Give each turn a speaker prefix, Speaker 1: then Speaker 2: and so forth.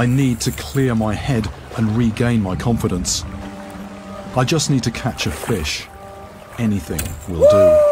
Speaker 1: I need to clear my head and regain my confidence. I just need to catch a fish. Anything will do.